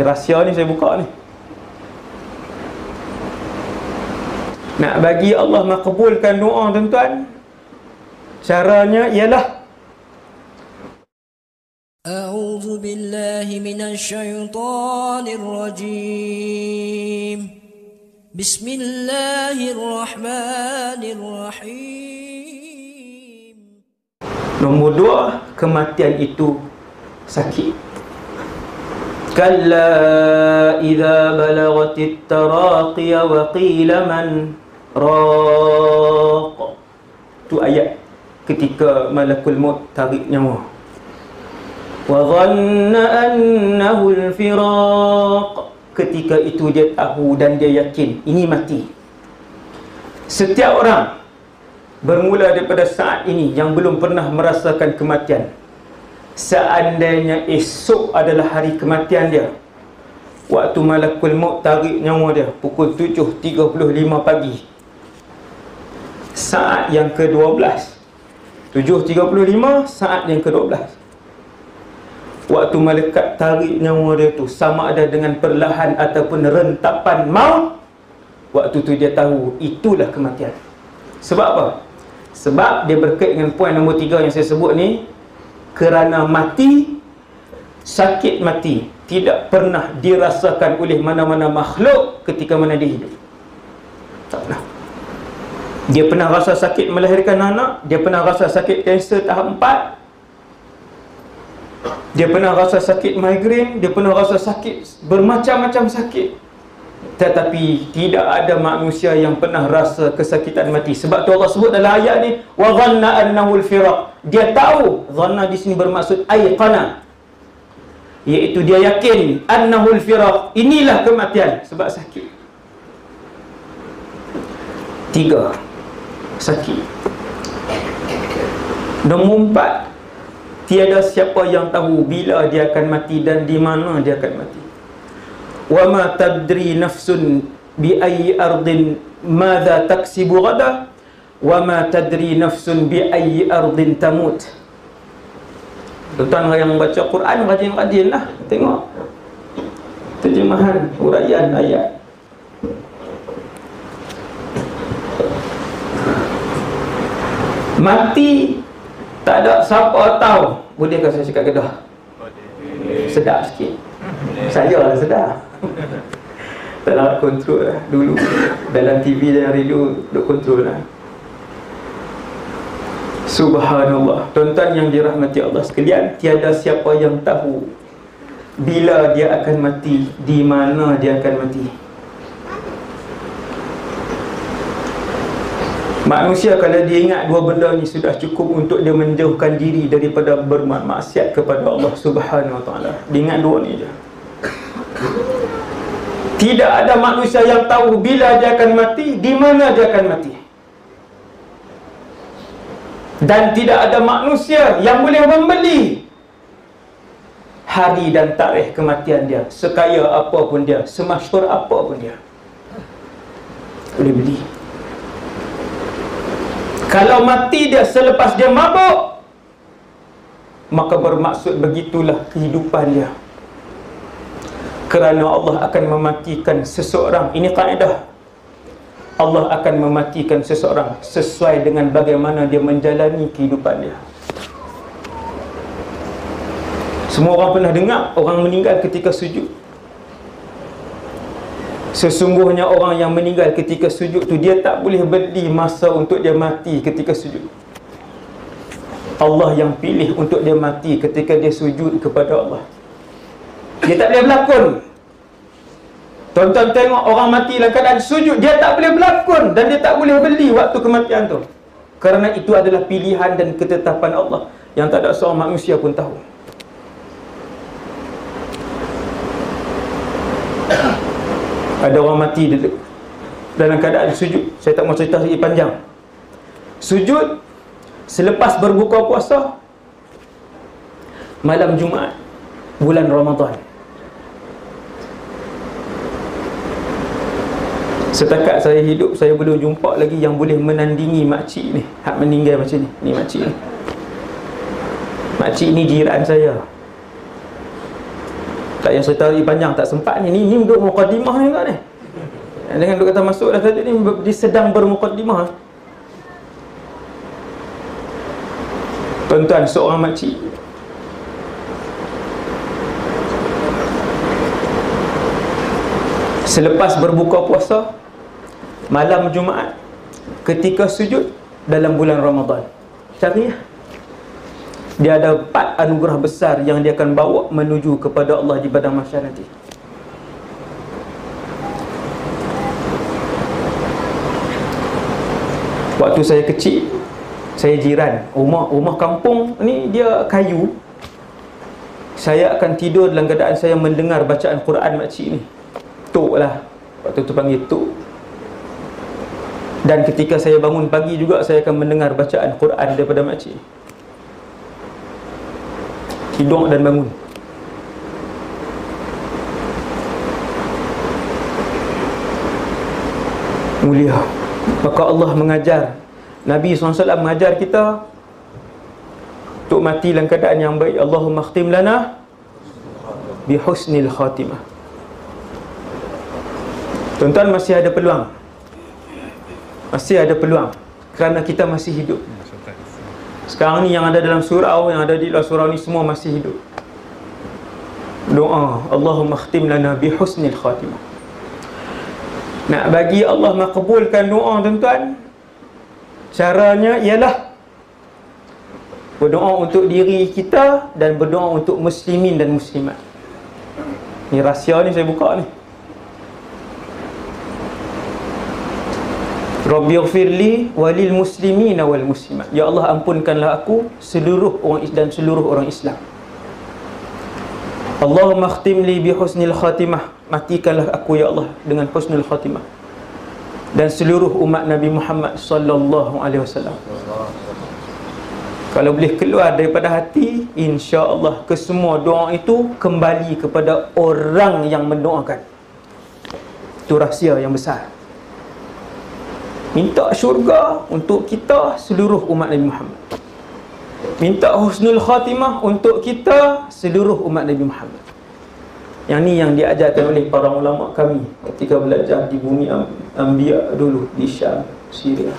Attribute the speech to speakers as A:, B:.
A: Ni rahsia ni saya buka ni. Nak bagi Allah makbulkan doa tuan-tuan. Caranya ialah
B: أعوذ بالله من الشيطان الرجيم بسم الله الرحمن الرحيم
A: Nombor dua, kematian itu sakit. Idza balagatit taraqi wa qila man raq. Tu ayat ketika malakul maut tarik nyawa. Wa dhanna annahu al-firaq. Ketika itu dia tahu dan dia yakin ini mati. Setiap orang bermula daripada saat ini yang belum pernah merasakan kematian seandainya esok adalah hari kematian dia waktu malakul maut tarik nyawa dia pukul 7.35 pagi. Saat yang ke-12 7.35 saat yang ke-12 waktu malaikat tarik nyawa dia tu sama ada dengan perlahan ataupun rentapan maut waktu tu dia tahu itulah kematian. Sebab apa? Sebab dia berkait dengan poin nombor tiga yang saya sebut ni Kerana mati Sakit mati Tidak pernah dirasakan oleh mana-mana makhluk Ketika mana dia hidup. Tak pernah. Dia pernah rasa sakit melahirkan anak Dia pernah rasa sakit kanser tahap empat Dia pernah rasa sakit migrain Dia pernah rasa sakit Bermacam-macam sakit tetapi tidak ada manusia yang pernah rasa kesakitan mati. Sebab tu Allah sebut dalam ayat ni wa dhanna annahu al-firaq. Dia tahu dhanna di sini bermaksud ayqana iaitu dia yakin annahu al-firaq. Inilah kematian. Sebab sakit. Tiga. Sakit. Nombor empat. Tiada siapa yang tahu bila dia akan mati dan di mana dia akan mati wa ma tadri nafsun bi ayyi ardin madza taksibu ماذا wa ma tadri nafsun bi ayyi ardin tamut. Tuan yang baca Quran rajin-rajin lah. Tengok. Terjemahan huraian ayat. Mati Tak ada siapa tahu. Boleh kau saya cakap kedah Sedap sikit. Saya lah sedap. tak nak kontrol lah. Dulu dalam TV dan radio duk kontrol lah. Subhanallah. Tuan-tuan yang dirahmati Allah sekalian Tiada siapa yang tahu Bila dia akan mati Di mana dia akan mati. Manusia kalau dia ingat dua benda ni Sudah cukup untuk dia menjauhkan diri Daripada bermaksiat kepada Allah Subhanahu Wa Taala. Dia ingat dua ni je tidak ada manusia yang tahu bila dia akan mati, di mana dia akan mati. Dan tidak ada manusia yang boleh membeli hari dan tarikh kematian dia. Sekaya apa pun dia, semasyhur apa pun dia. Boleh beli. Kalau mati dia selepas dia mabuk, maka bermaksud begitulah kehidupan dia kerana Allah akan mematikan seseorang. Ini kaedah. Allah akan mematikan seseorang sesuai dengan bagaimana dia menjalani kehidupan dia. Semua orang pernah dengar orang meninggal ketika sujud? Sesungguhnya orang yang meninggal ketika sujud tu dia tak boleh beli masa untuk dia mati ketika sujud. Allah yang pilih untuk dia mati ketika dia sujud kepada Allah dia tak boleh berlakon. Tuan-tuan tengok orang mati dalam keadaan sujud Dia tak boleh berlakon Dan dia tak boleh beli waktu kematian tu. Kerana itu adalah pilihan dan ketetapan Allah. Yang tak ada seorang manusia pun tahu. Ada orang mati dalam keadaan sujud. Saya tak mau cerita lagi panjang. Sujud Selepas berbuka puasa Malam Jumaat Bulan Ramadan Setakat saya hidup Saya belum jumpa lagi yang boleh menandingi makcik ni. Hak meninggal macam ni. Ni makcik ni. Makcik ni jiran saya. Tak payah cerita lagi panjang Tak sempat ni. Ni, ni duduk muqaddimah ni kan ni. Dengan duduk kata masuk dah tadi ni Dia sedang bermuqaddimah Tuan-tuan seorang makcik. Selepas berbuka puasa Malam Jumaat Ketika sujud Dalam bulan Ramadan ya dia ada empat anugerah besar yang dia akan bawa menuju kepada Allah di padang mahsyar nanti. Waktu saya kecil, saya jiran, rumah rumah kampung ni dia kayu. Saya akan tidur dalam keadaan saya mendengar bacaan Quran makcik ni. Tok lah. Waktu tu panggil tok. Dan ketika saya bangun pagi juga saya akan mendengar bacaan Quran daripada makcik. Tidur dan bangun. Mulia. Maka Allah mengajar. Nabi SAW mengajar kita untuk mati dalam keadaan yang baik. Allahumma khtim lana bihusnil khatimah. Tuan-tuan masih ada peluang masih ada peluang. Kerana kita masih hidup. Sekarang ni yang ada dalam surau Yang ada di luar surau ni semua masih hidup. Doa Allahumma khtim lana bihusnil khatimah. Nak bagi Allah makbulkan doa tuan-tuan Caranya ialah Berdoa untuk diri kita Dan berdoa untuk muslimin dan muslimat. Ni rahsia ni saya buka ni Rabbi gfirli walil muslimin wal muslimat. Ya Allah ampunkanlah aku seluruh orang dan seluruh orang Islam. Allahumma khtim li bi husnil khatimah. Matikanlah aku ya Allah dengan husnul khatimah. Dan seluruh umat Nabi Muhammad sallallahu alaihi wasallam. Kalau boleh keluar daripada hati, insya-Allah kesemua doa itu kembali kepada orang yang mendoakan. Itu rahsia yang besar minta syurga untuk kita seluruh umat Nabi Muhammad. Minta husnul khatimah untuk kita seluruh umat Nabi Muhammad. Yang ni yang diajarkan oleh para ulama kami ketika belajar di bumi Ambiya dulu di Syam Syria